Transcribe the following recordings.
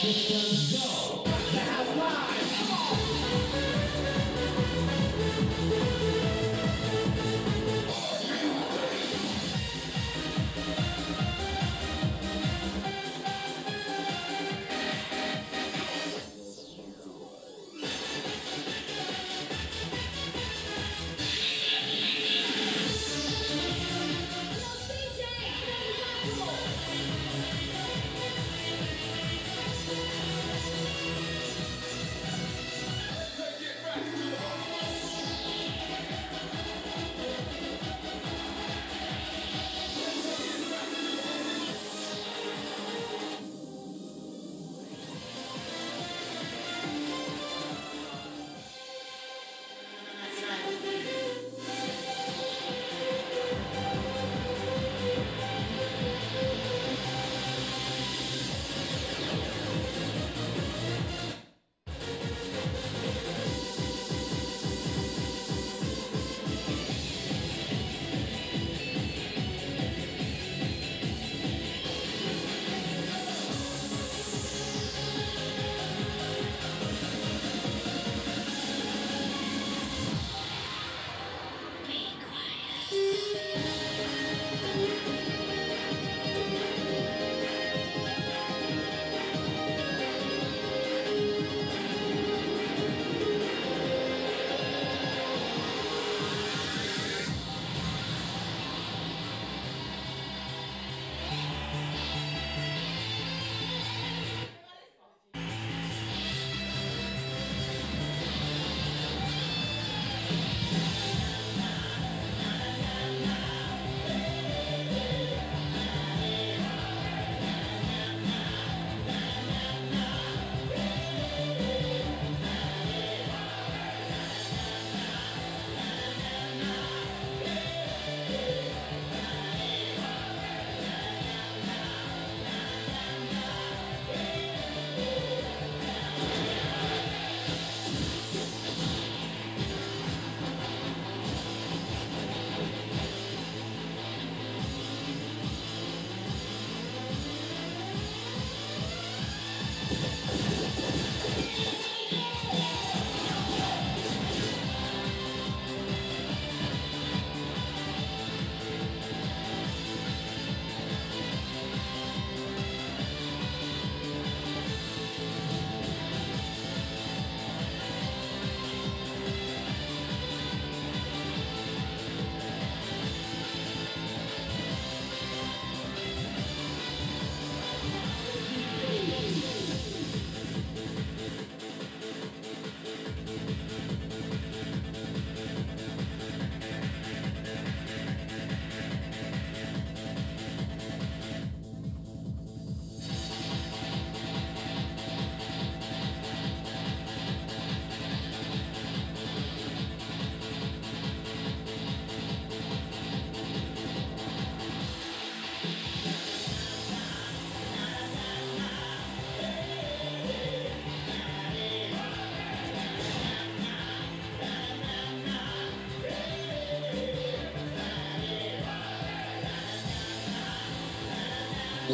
Systems go.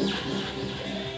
えっ?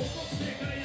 Sick